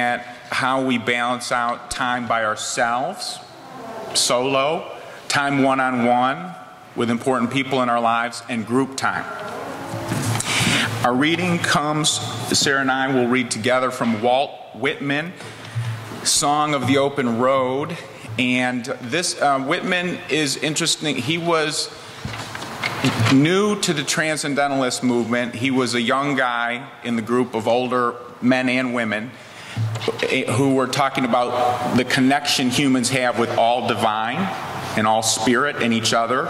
at how we balance out time by ourselves, solo, time one on one with important people in our lives, and group time. Our reading comes, Sarah and I will read together from Walt Whitman, Song of the Open Road. And this, uh, Whitman is interesting. He was new to the Transcendentalist movement. He was a young guy in the group of older men and women who were talking about the connection humans have with all divine and all spirit and each other.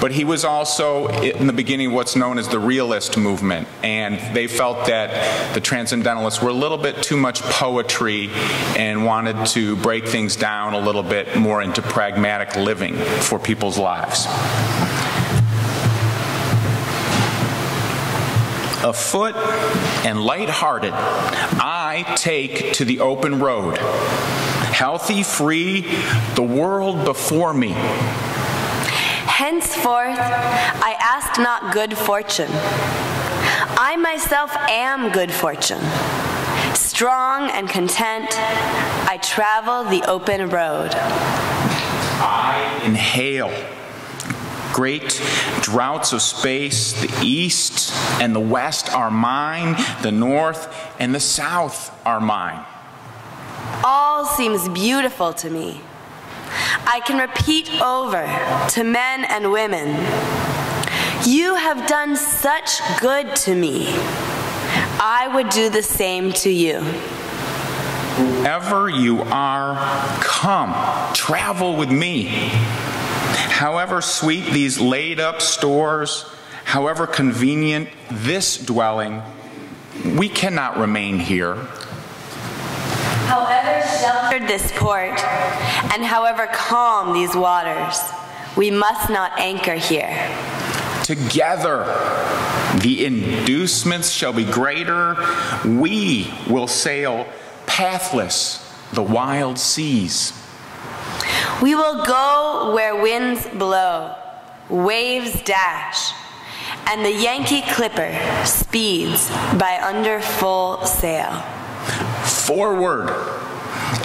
But he was also in the beginning what's known as the realist movement. And they felt that the transcendentalists were a little bit too much poetry and wanted to break things down a little bit more into pragmatic living for people's lives. Afoot and light-hearted, I take to the open road. Healthy, free, the world before me. Henceforth, I ask not good fortune. I myself am good fortune. Strong and content, I travel the open road. I inhale great droughts of space. The east and the west are mine, the north and the south are mine. All seems beautiful to me. I can repeat over to men and women, You have done such good to me. I would do the same to you. Whoever you are, come, travel with me. However sweet these laid up stores, however convenient this dwelling, we cannot remain here. However sheltered this port, and however calm these waters, we must not anchor here. Together, the inducements shall be greater. We will sail pathless the wild seas. We will go where winds blow, waves dash, and the Yankee Clipper speeds by under full sail. Forward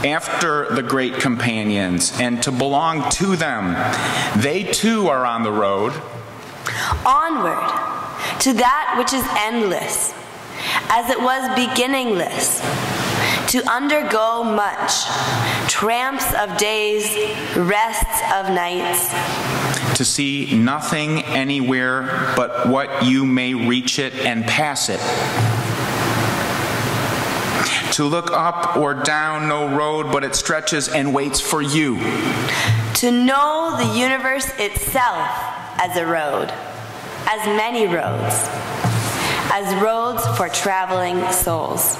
after the great companions and to belong to them. They too are on the road. Onward to that which is endless, as it was beginningless to undergo much tramps of days, rests of nights. To see nothing anywhere but what you may reach it and pass it. To look up or down no road, but it stretches and waits for you. To know the universe itself as a road, as many roads, as roads for traveling souls.